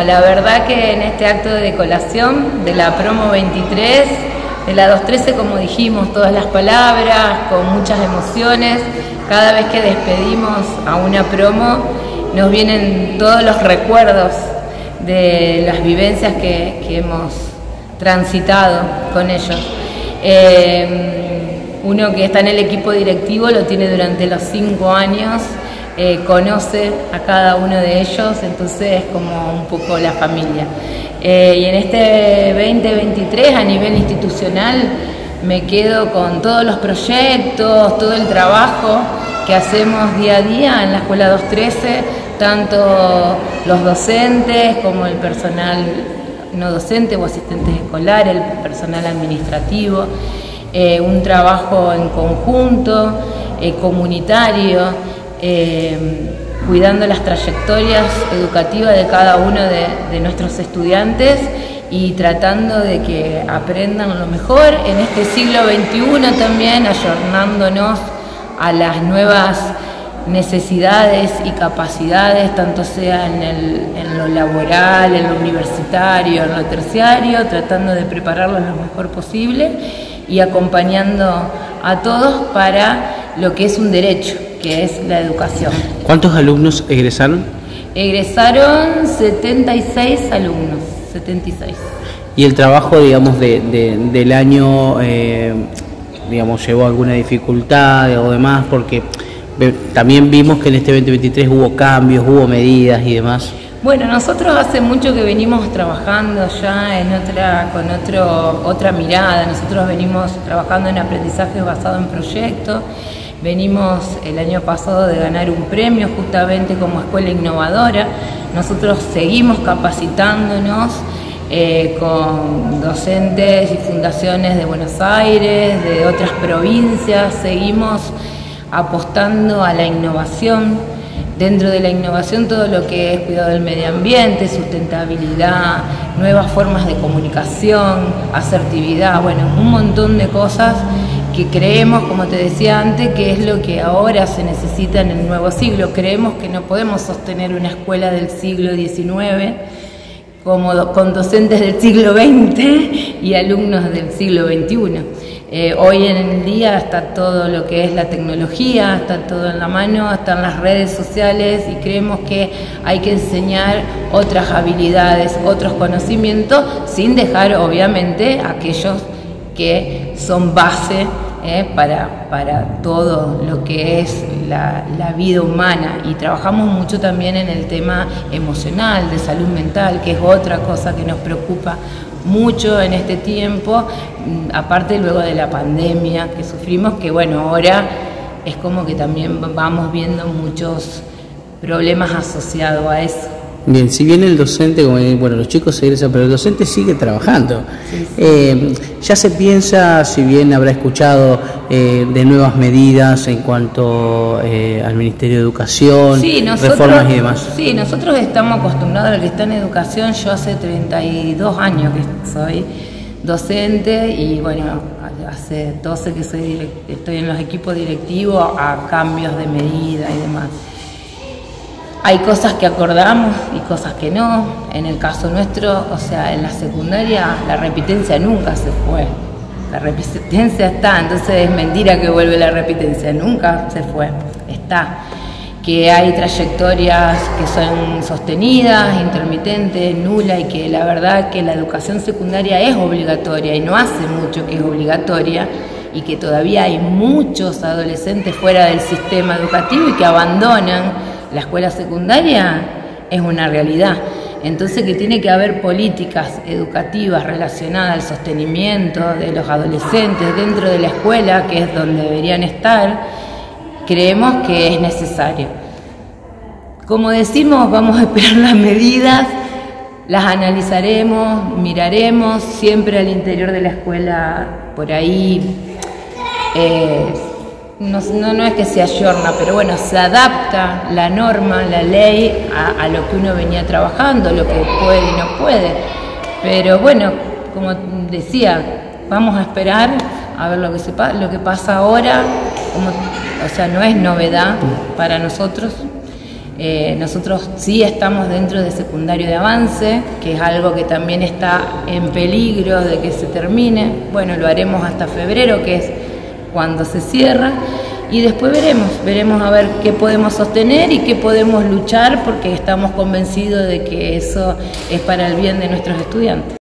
La verdad que en este acto de colación de la promo 23, de la 213, como dijimos, todas las palabras, con muchas emociones, cada vez que despedimos a una promo, nos vienen todos los recuerdos de las vivencias que, hemos transitado con ellos. Eh, uno que está en el equipo directivo lo tiene durante los cinco años eh, conoce a cada uno de ellos, entonces es como un poco la familia. Eh, y en este 2023 a nivel institucional me quedo con todos los proyectos, todo el trabajo que hacemos día a día en la Escuela 213, tanto los docentes como el personal no docente o asistentes escolares, el personal administrativo, eh, un trabajo en conjunto, comunitario. Eh, cuidando las trayectorias educativas de cada uno de, nuestros estudiantes y tratando de que aprendan lo mejor en este siglo XXI también, ayornándonos a las nuevas necesidades y capacidades, tanto sea en, en, lo laboral, en lo universitario, en lo terciario, tratando de prepararlos lo mejor posible y acompañando a todos para lo que es un derecho, que es la educación. ¿Cuántos alumnos egresaron? Egresaron 76 alumnos, 76. ¿Y el trabajo, digamos, del año, eh, digamos, llevó alguna dificultad o demás? Porque también vimos que en este 2023 hubo cambios, hubo medidas y demás. Bueno, nosotros hace mucho que venimos trabajando ya en otra, con otro, otra mirada. Nosotros venimos trabajando en aprendizaje basado en proyectos Venimos el año pasado de ganar un premio justamente como escuela innovadora. Nosotros seguimos capacitándonos eh, con docentes y fundaciones de Buenos Aires, de otras provincias, seguimos apostando a la innovación. Dentro de la innovación todo lo que es cuidado del medio ambiente, sustentabilidad, nuevas formas de comunicación, asertividad, bueno, un montón de cosas que creemos, como te decía antes, que es lo que ahora se necesita en el nuevo siglo. Creemos que no podemos sostener una escuela del siglo XIX como con docentes del siglo XX y alumnos del siglo XXI. Eh, hoy en día está todo lo que es la tecnología, está todo en la mano, están las redes sociales y creemos que hay que enseñar otras habilidades, otros conocimientos, sin dejar obviamente aquellos que son base eh, para, para, todo lo que es la, vida humana y trabajamos mucho también en el tema emocional, de salud mental, que es otra cosa que nos preocupa mucho en este tiempo, mm, aparte luego de la pandemia que sufrimos, que bueno, ahora es como que también vamos viendo muchos problemas asociados a eso. Bien, si bien el docente, bueno, los chicos se egresan, pero el docente sigue trabajando. Eh, ya se piensa, si bien habrá escuchado eh, de nuevas medidas en cuanto eh, al Ministerio de Educación, reformas y demás. Sí, nosotros estamos acostumbrados a que está en educación. Yo hace 32 años que soy docente y bueno, hace 12 que soy, estoy en los equipos directivos a cambios de medida y demás. Hay cosas que acordamos y cosas que no. En el caso nuestro, o sea, en la secundaria la repitencia nunca se fue. La repitencia está, entonces es mentira que vuelve la repitencia, nunca se fue, está. Que hay trayectorias que son sostenidas, intermitentes, nulas y que la verdad que la educación secundaria es obligatoria y no hace mucho que es obligatoria y que todavía hay muchos adolescentes fuera del sistema educativo y que abandonan la escuela secundaria es una realidad. Entonces que tiene que haber políticas educativas relacionadas al sostenimiento de los adolescentes dentro de la escuela, que es donde deberían estar, creemos que es necesario. Como decimos, vamos a esperar las medidas, las analizaremos, miraremos, siempre al interior de la escuela, por ahí eh, no, no, es que se ayorna, pero bueno, se adapta la norma, la ley a, lo que uno venía trabajando, lo que puede y no puede. Pero bueno, como decía, vamos a esperar a ver lo que, se, lo que pasa ahora, o sea, no es novedad para nosotros. Eh, nosotros sí estamos dentro de secundario de avance, que es algo que también está en peligro de que se termine. Bueno, lo haremos hasta febrero, que es cuando se cierra. Y después veremos, veremos a ver qué podemos sostener y qué podemos luchar porque estamos convencidos de que eso es para el bien de nuestros estudiantes.